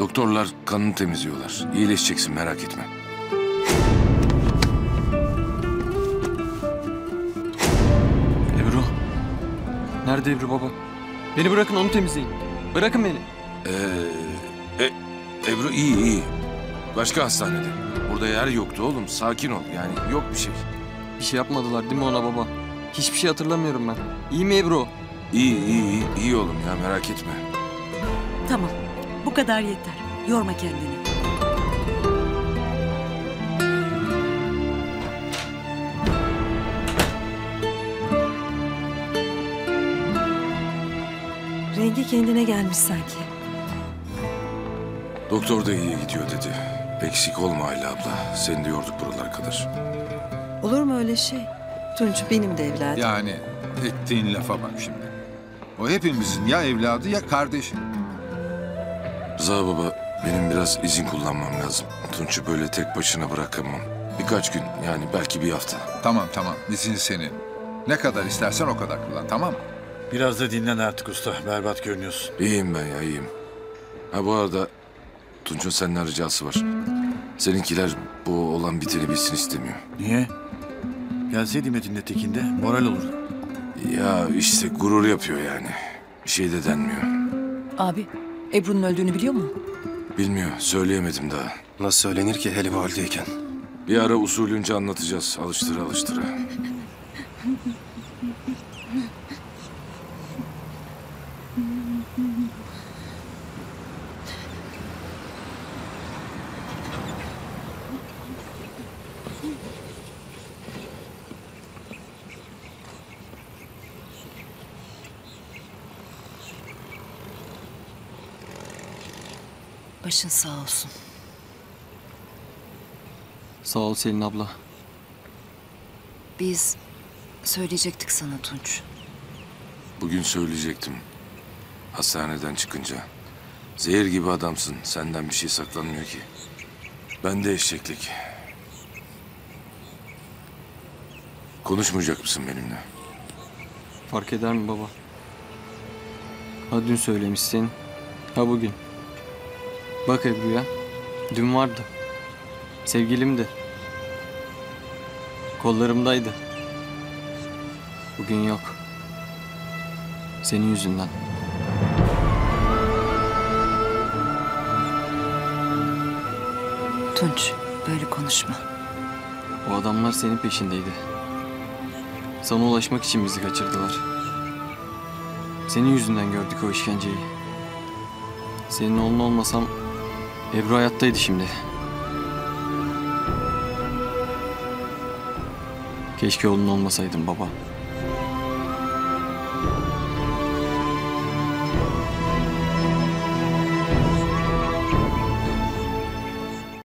Doktorlar kanını temizliyorlar. İyileşeceksin merak etme. Ebru. Nerede Ebru baba? Beni bırakın onu temizleyin. Bırakın beni. Ee, e, Ebru iyi iyi. Başka hastanede. Burada yer yoktu oğlum. Sakin ol. Yani yok bir şey. Bir şey yapmadılar değil mi ona baba? Hiçbir şey hatırlamıyorum ben. İyi mi Ebru? İyi iyi iyi, iyi oğlum ya merak etme. Tamam. Bu kadar yeter. Yorma kendini. Rengi kendine gelmiş sanki. Doktor da iyiye gidiyor dedi. Eksik olma Ayla abla. Seni de yorduk buralara kadar. Olur mu öyle şey? Tunç benim de evladım. Yani ettiğin lafa bak şimdi. O hepimizin ya evladı ya kardeşi. Rıza baba benim biraz izin kullanmam lazım. Tunç'u böyle tek başına bırakamam. Birkaç gün yani belki bir hafta. Tamam tamam izin senin. Ne kadar istersen o kadar kullan tamam mı? Biraz da dinlen artık usta. Berbat görünüyorsun. İyiyim ben ya iyiyim. Ha bu arada Tunç'un senden ricası var. Seninkiler bu olan biteni bilsin istemiyor. Niye? Gelseydi Metin'le Tekin'de moral olurdu. Ya işte gurur yapıyor yani. Bir şey de denmiyor. Abi, Ebru'nun öldüğünü biliyor mu? Bilmiyor söyleyemedim daha. Nasıl söylenir ki hele bu haldeyken? Bir ara usulünce anlatacağız alıştıra alıştıra. Başın sağ olsun. Sağ ol Selin abla. Biz söyleyecektik sana Tunç. Bugün söyleyecektim. Hastaneden çıkınca. Zehir gibi adamsın. Senden bir şey saklanmıyor ki. Ben de eşeklik. Konuşmayacak mısın benimle? Fark eder mi baba? Ha dün söylemişsin, ha bugün. Bak Ebru'ya, dün vardı. Sevgilimdi. Kollarımdaydı. Bugün yok. Senin yüzünden. Tunç, böyle konuşma. O adamlar senin peşindeydi. Sana ulaşmak için bizi kaçırdılar. Senin yüzünden gördük o işkenceyi. Senin oğlun olmasam Ebru hayattaydı şimdi. Keşke oğlun olmasaydın baba.